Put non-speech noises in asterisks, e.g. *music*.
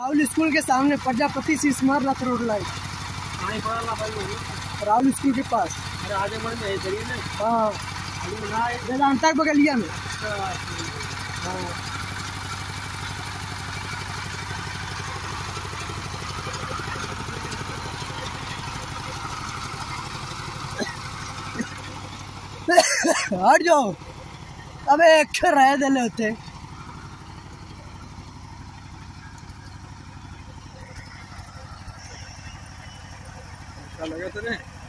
Rahul school के सामने प्रजापति से स्मारक रोड लाइन। राहुल स्कूल के पास। हाँ। वेदांता बगलिया में। हाँ। *laughs* हट जाओ। अबे रह दिले होते लगा तो नहीं